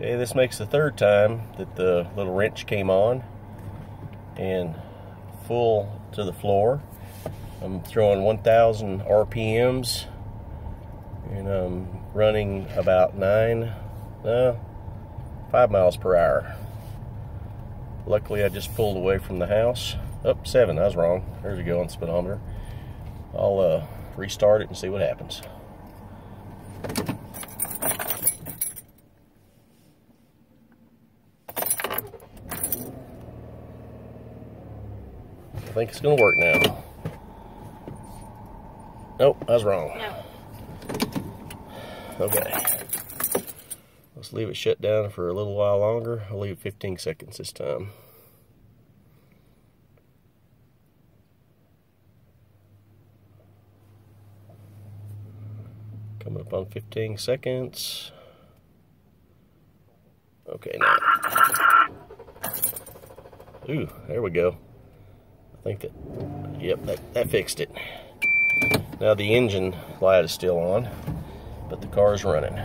Okay, this makes the third time that the little wrench came on and full to the floor. I'm throwing 1,000 RPMs and I'm running about nine, uh, five miles per hour. Luckily, I just pulled away from the house. Up oh, seven, I was wrong. There's a go on speedometer. I'll uh, restart it and see what happens. Think it's gonna work now. Nope, I was wrong. No. Okay. Let's leave it shut down for a little while longer. I'll leave it 15 seconds this time. Coming up on 15 seconds. Okay, now. Ooh, there we go. Think that, yep, that, that fixed it. Now the engine light is still on, but the car is running.